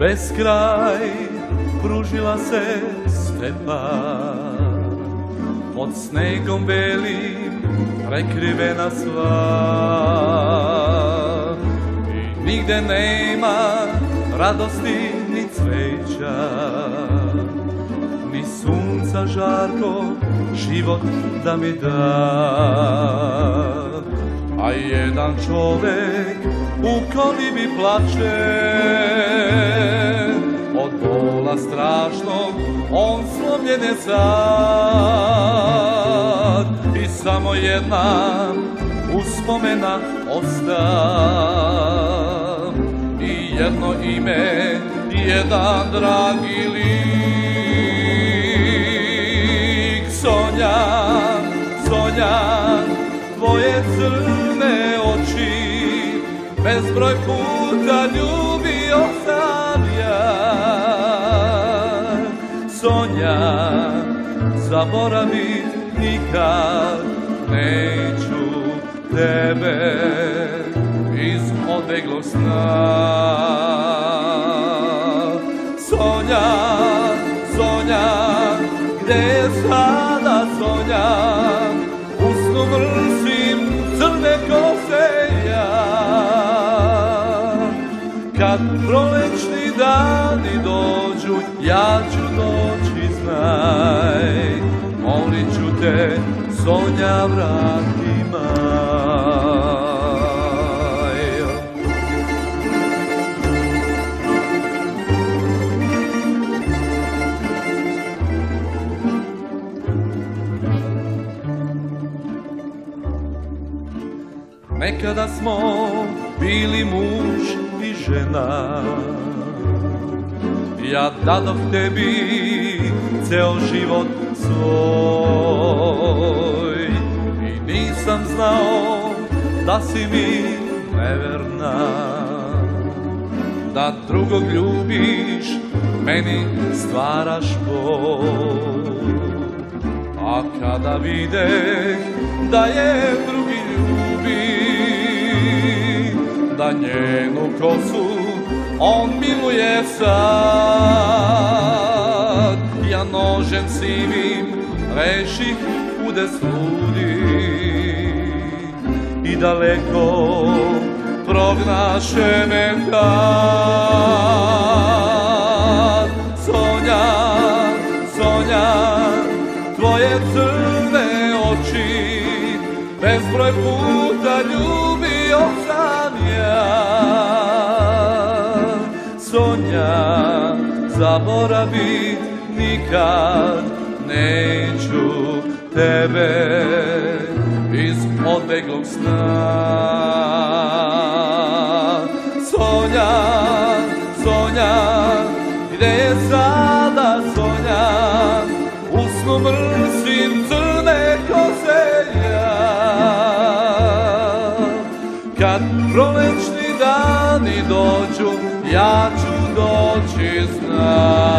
Bez kraj pružila se stepa Pod snegom belim prekrivena sva I nigde nema radosti ni cveća Ni sunca žarko život da mi da A jedan čovek u kolibi plače bola strašnog on slomljen je sad. I samo jedna uspomena osta I jedno ime, jedan dragi lik. Sonja, Sonja, tvoje crne oči Bezbroj puta ljubio sam Sonja, zaboravit nikad neću tebe iz odeglog sna. Sonja, Sonja, gde je sada Sonja? U snu mrsim crne kose ja. Kad prolećni dani dođu, ja ću doći, znaj. Molit ću te, Sonja, vrati maj. Nekada smo bili muž i žena Ja dadoh tebi ceo život svoj. I nisam znao da si mi neverna Da drugog ljubiš, meni stvaraš bol A kada videh da je drugi ljubi Da njenu kosu on miluje sad. Ja nožem sivim reših udes ludi I daleko prognaše me tad. Sonja, Sonja, tvoje crne oči Bezbroj puta ljubio Sonja, zaboravit nikad neću tebe iz odbeglog sna. Sonja, Sonja, gde je sada Sonja? U snu mrsim crne kose ja Kad prolećni dani dođu, ja ću dolce snar.